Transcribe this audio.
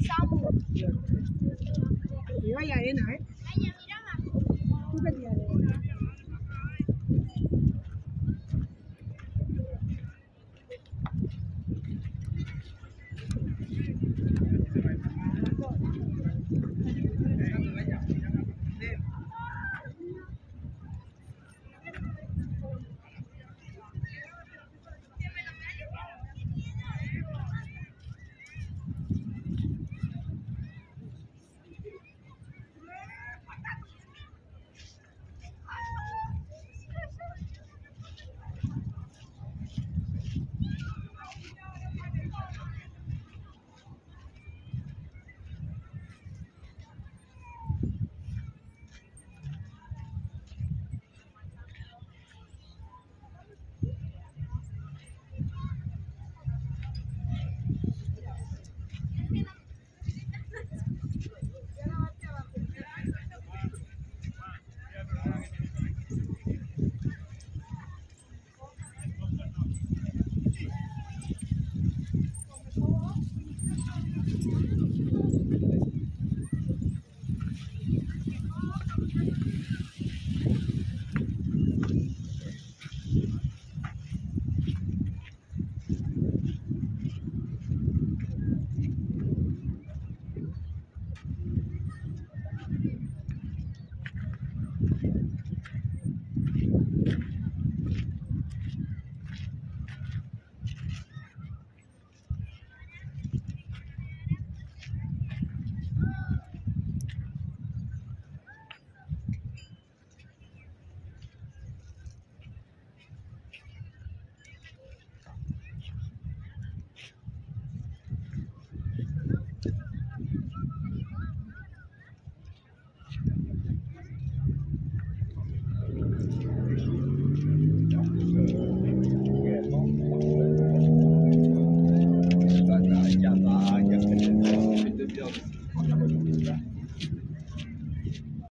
沙漠。你要养在哪？